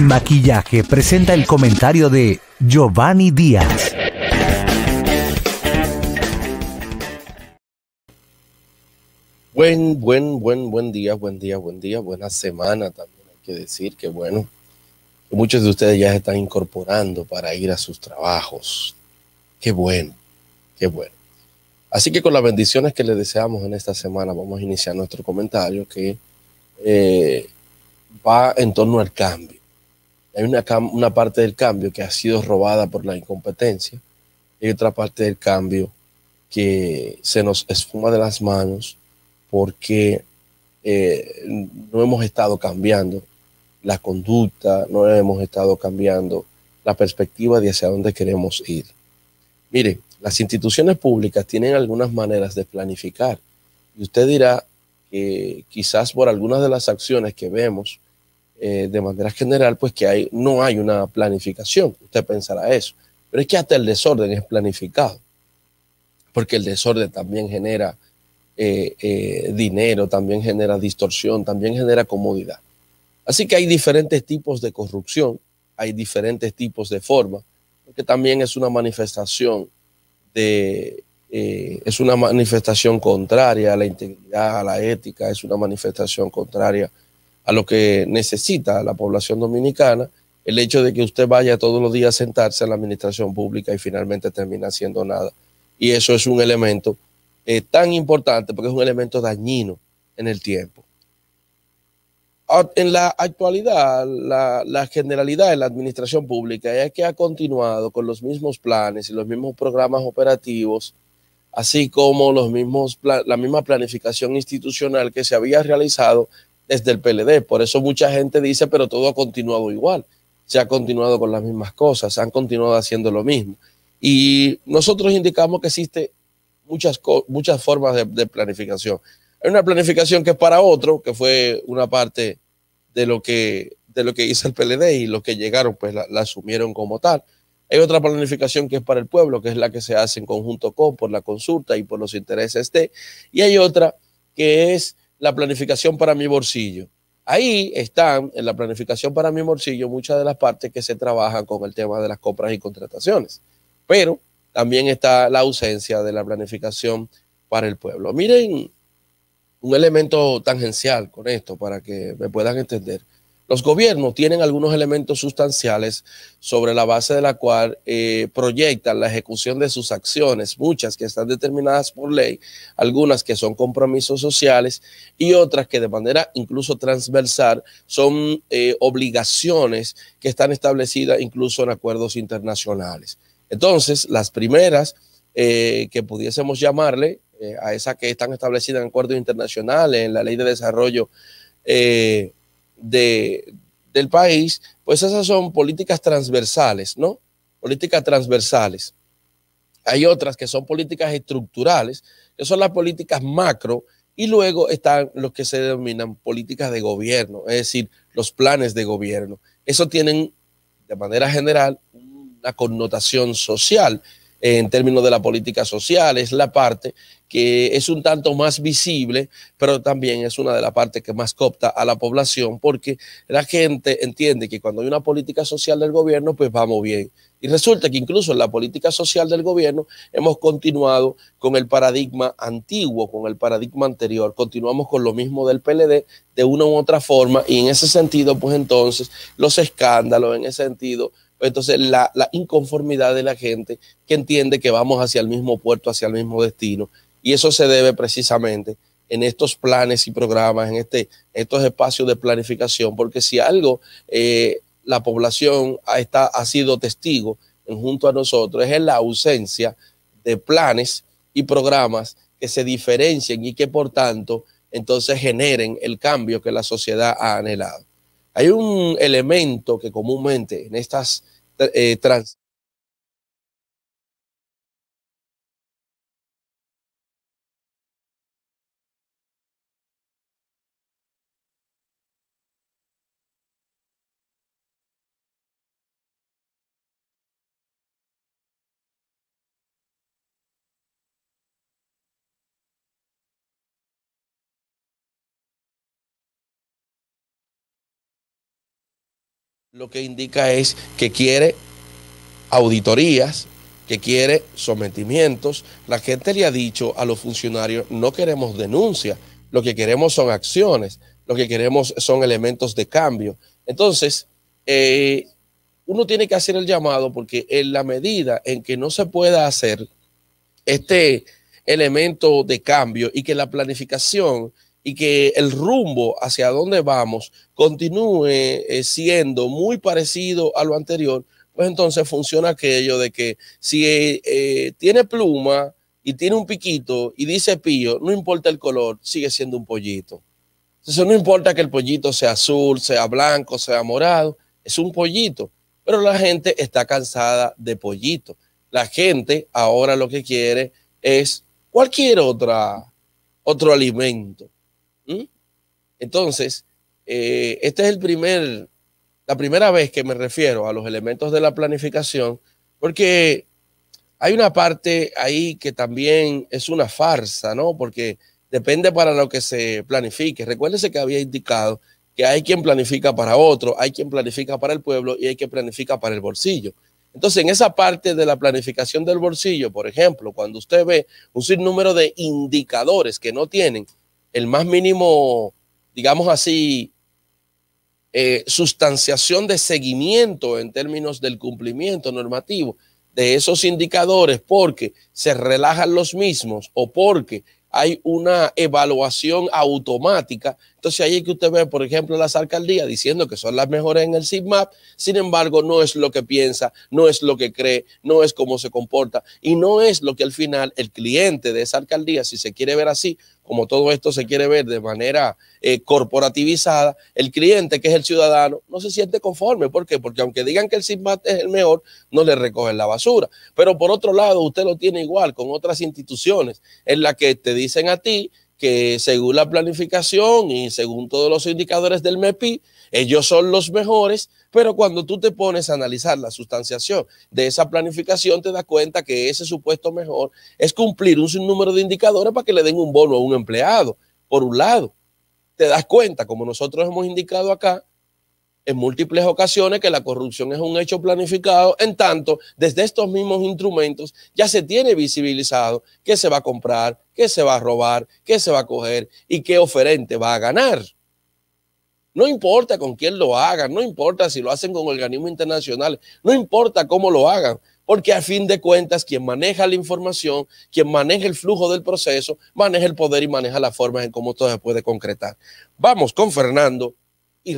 Maquillaje presenta el comentario de Giovanni Díaz. Buen, buen, buen, buen día, buen día, buen día, buena semana también hay que decir que bueno, muchos de ustedes ya se están incorporando para ir a sus trabajos. Qué bueno, qué bueno. Así que con las bendiciones que les deseamos en esta semana, vamos a iniciar nuestro comentario que eh, va en torno al cambio. Hay una, parte del cambio que ha sido robada por la incompetencia y otra parte del cambio que se nos esfuma de las manos porque eh, no hemos estado cambiando la conducta, no hemos estado cambiando la perspectiva de hacia dónde queremos ir. Mire, las instituciones públicas tienen algunas maneras de planificar y usted dirá que quizás por algunas de las acciones que vemos eh, de manera general, pues que hay, no hay una planificación. Usted pensará eso. Pero es que hasta el desorden es planificado, porque el desorden también genera eh, eh, dinero, también genera distorsión, también genera comodidad. Así que hay diferentes tipos de corrupción, hay diferentes tipos de forma, porque también es una manifestación de, es una manifestación contraria a la integridad, a la ética, es una manifestación contraria a lo que necesita la población dominicana, el hecho de que usted vaya todos los días a sentarse en la administración pública y finalmente termina haciendo nada. Y eso es un elemento eh, tan importante porque es un elemento dañino en el tiempo. En la actualidad, la, generalidad de la administración pública es que ha continuado con los mismos planes y los mismos programas operativos, así como los mismos, la misma planificación institucional que se había realizado desde el PLD. Por eso mucha gente dice, pero todo ha continuado igual. Se ha continuado con las mismas cosas, han continuado haciendo lo mismo. Y nosotros indicamos que existe muchas, muchas formas de, planificación. Hay una planificación que es para otro, que fue una parte de lo que, de lo que hizo el PLD y los que llegaron pues la, asumieron como tal. Hay otra planificación que es para el pueblo, que es la que se hace en conjunto con, por la consulta y por los intereses de. Y hay otra que es la planificación para mi bolsillo. Ahí están en la planificación para mi bolsillo muchas de las partes que se trabajan con el tema de las compras y contrataciones. Pero también está la ausencia de la planificación para el pueblo. Miren un elemento tangencial con esto para que me puedan entender. Los gobiernos tienen algunos elementos sustanciales sobre la base de la cual eh, proyectan la ejecución de sus acciones, muchas que están determinadas por ley, algunas que son compromisos sociales y otras que de manera incluso transversal son eh, obligaciones que están establecidas incluso en acuerdos internacionales. Entonces, las primeras eh, que pudiésemos llamarle a esas que están establecidas en acuerdos internacionales, en la ley de desarrollo del país, pues esas son políticas transversales, ¿no? Políticas transversales. Hay otras que son políticas estructurales, que son las políticas macro, y luego están los que se denominan políticas de gobierno, es decir, los planes de gobierno. Eso tienen de manera general una connotación social en términos de la política social, es la parte que es un tanto más visible, pero también es una de las partes que más copta a la población, porque la gente entiende que cuando hay una política social del gobierno, pues vamos bien. Y resulta que incluso en la política social del gobierno hemos continuado con el paradigma antiguo, con el paradigma anterior, continuamos con lo mismo del PLD de una u otra forma, y en ese sentido, pues entonces los escándalos, en ese sentido, entonces, la, inconformidad de la gente que entiende que vamos hacia el mismo puerto, hacia el mismo destino. Y eso se debe precisamente en estos planes y programas, en este, estos espacios de planificación, porque si algo eh, la población ha, está, ha sido testigo junto a nosotros es en la ausencia de planes y programas que se diferencien y que por tanto entonces generen el cambio que la sociedad ha anhelado. Hay un elemento que comúnmente en estas eh, trans, lo que indica es que quiere auditorías, que quiere sometimientos. La gente le ha dicho a los funcionarios, no queremos denuncia, lo que queremos son acciones, lo que queremos son elementos de cambio. Entonces, eh, uno tiene que hacer el llamado porque en la medida en que no se pueda hacer este elemento de cambio y que la planificación y que el rumbo hacia dónde vamos continúe eh, siendo muy parecido a lo anterior, pues entonces funciona aquello de que si eh, tiene pluma y tiene un piquito y dice pío, no importa el color, sigue siendo un pollito. Entonces no importa que el pollito sea azul, sea blanco, sea morado, es un pollito. Pero la gente está cansada de pollito. La gente ahora lo que quiere es cualquier otra, otro alimento. Entonces, eh, esta es el primer, la primera vez que me refiero a los elementos de la planificación, porque hay una parte ahí que también es una farsa, ¿no? Porque depende para lo que se planifique. Recuérdese que había indicado que hay quien planifica para otro, hay quien planifica para el pueblo y hay quien planifica para el bolsillo. Entonces, en esa parte de la planificación del bolsillo, por ejemplo, cuando usted ve un sinnúmero de indicadores que no tienen el más mínimo, digamos así, eh, sustanciación de seguimiento en términos del cumplimiento normativo de esos indicadores porque se relajan los mismos o porque hay una evaluación automática. Entonces ahí es que usted ve, por ejemplo, las alcaldías diciendo que son las mejores en el SIGMAP, sin embargo no es lo que piensa, no es lo que cree, no es cómo se comporta y no es lo que al final el cliente de esa alcaldía, si se quiere ver así, como todo esto se quiere ver de manera eh, corporativizada, el cliente, que es el ciudadano, no se siente conforme. ¿Por qué? Porque aunque digan que el SIGMAT es el mejor, no le recogen la basura. Pero por otro lado, usted lo tiene igual con otras instituciones en las que te dicen a ti que según la planificación y según todos los indicadores del MEPI, ellos son los mejores, pero cuando tú te pones a analizar la sustanciación de esa planificación, te das cuenta que ese supuesto mejor es cumplir un sinnúmero de indicadores para que le den un bono a un empleado, por un lado. Te das cuenta, como nosotros hemos indicado acá, en múltiples ocasiones que la corrupción es un hecho planificado, en tanto desde estos mismos instrumentos ya se tiene visibilizado qué se va a comprar, qué se va a robar, qué se va a coger y qué oferente va a ganar. No importa con quién lo hagan, no importa si lo hacen con organismos internacionales, no importa cómo lo hagan, porque a fin de cuentas quien maneja la información, quien maneja el flujo del proceso, maneja el poder y maneja las formas en cómo todo se puede concretar. Vamos con Fernando y